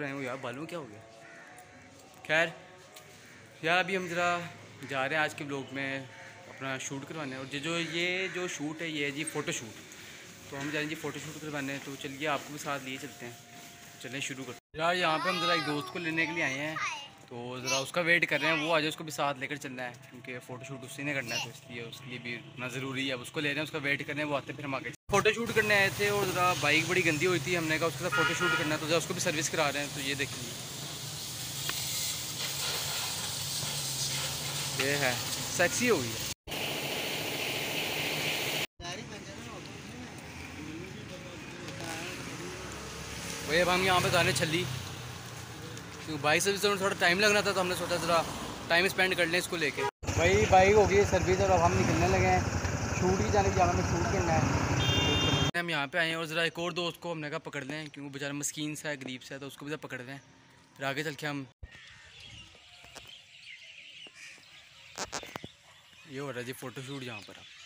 बनाए हो यार, बालों क्या हो गया? खैर, यार अभी हम ज़रा जा रहे हैं आज के ब्लॉग में, अपना शूट करवाने। और जो, ये जो शूट है, ये है जी फ़ोटो शूट तो हम जाएँगे फ़ोटो शूट करवाने तो चलिए आपको भी साथ लिए चलते हैं। चलें शुरू करते हैं। यार, यहाँ पे हम ज़रा एक दोस्त को लेने के लिए आए हैं। तो ज़रा उसका वेट कर रहे हैं, वो आज उसको भी साथ लेकर चलना है, क्योंकि फ़ोटो शूट उसी ने करना है तो इसलिए उसके लिए भी इतना ज़रूरी है। अब उसको ले रहे हैं, उसका वेट कर रहे हैं, वो आते फिर हम आगे फ़ोटो शूट करने आए थे और ज़रा बाइक बड़ी गंदी हुई थी, हमने कहा उसके साथ फ़ोटो शूट करना है तो ज़रा उसको भी सर्विस करा रहे हैं तो ये देखिए ये है सेक्सी हो गई भाई, अब हम यहाँ पे जाने छली क्योंकि बाइक सर्विस में थोड़ा टाइम लगना था तो हमने सोचा ज़रा टाइम स्पेंड कर लें इसको लेके। भाई बाइक हो गई सर्विस और अब हम निकलने लगे हैं। शूट की जाने की जगह में शूट करना है। हम यहाँ पे आए हैं और ज़रा एक और दोस्त को हमने कहा पकड़ लें क्योंकि बेचारा मस्किन सा है गरीब सा है तो उसको भी ज़रा पकड़ लें। फिर आगे चल के हम ये हो रहा है जी फ़ोटो शूट यहाँ पर ये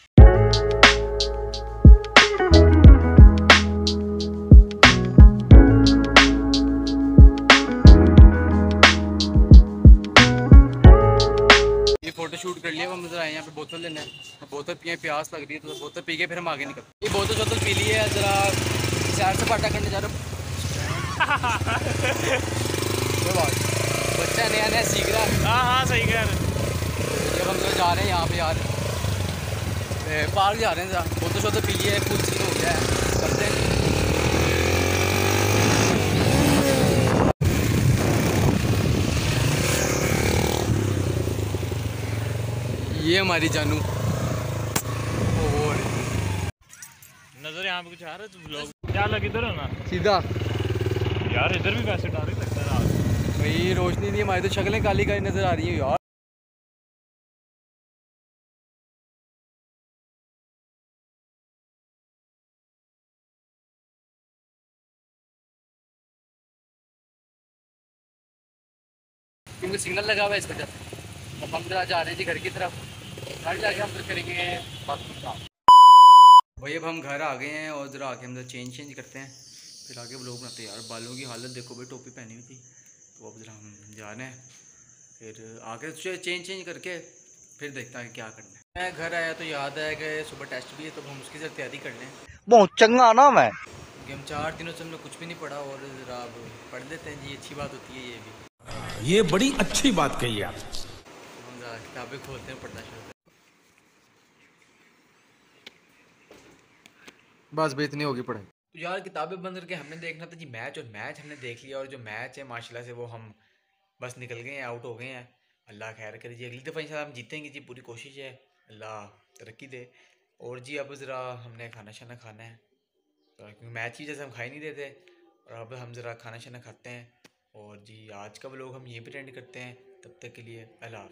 कर हम नज़र आए यहाँ पे बोतल लेना। है बोतल पिए प्यास लग रही है तो बोतल पी के फिर हम आगे निकल ये बोतल शोतल पी ली है ज़रा सैर सपाटा करने जा रहे बच्चा नया नया सीख रहा है। हाँ हाँ सही कह रहे जब हम लोग जा रहे हैं यहाँ पे यार। पार्क जा रहे हैं जरा। फ़ोटो शोटो पी लिए फुल सीन हो गया है। करते हैं। ये हमारी जानू। और नज़र यहाँ पे कुछ आ रहा है तू ब्लॉग क्या लग इधर हो ना? सीधा। यार इधर भी ही है भाई रोशनी नहीं हमारी तो शक्लें काली काली नज़र आ रही है यार। क्योंकि सिग्नल लगा हुआ है इस वजह से अब हम जा रहे हैं जी घर की तरफ़। घर जाके हम फिर करेंगे बाकी काम भाई अब हम घर आ गए हैं और ज़रा आके हम जरा चेंज चेंज करते हैं। फिर आगे लोग बनाते हैं। यार बालों की हालत देखो भाई टोपी पहनी हुई थी। तो अब ज़रा हम जा रहे हैं। फिर आके चेंज चेंज करके फिर देखता है क्या करना है। मैं घर आया तो याद आया कि सुबह टेस्ट भी है तो हम उसकी जरा तैयारी कर लें। बहुत चंगा ना मैं। क्योंकि हम चार दिनों से हमने कुछ भी नहीं पढ़ा और ज़रा अब पढ़ लेते हैं। जी अच्छी बात होती है ये भी। ये बड़ी अच्छी बात कही आप। किताबें खोलते हैं पढ़ना शुरू करते हैं बस भाई, इतनी होगी पढ़ाई। तो यार, किताबें बंद करके हमने देखना था जी मैच, और मैच हमने देख लिया, और जो मैच है, माशाल्लाह से वो हम बस निकल गए हैं आउट हो गए हैं। अल्लाह खैर करे जी, अगली दफ़ा इंशाल्लाह हम जीतेंगे जी, पूरी कोशिश है। अल्लाह तरक्की दे। और जी, अब ज़रा हमने खाना शाना खाना है। तो क्योंकि मैच की जैसे हम खा ही नहीं देते, और अब हम ज़रा खाना शाना खाते हैं। और जी, आज का लोग हम यहीं पे एंड करते हैं। तब तक के लिए अल्लाह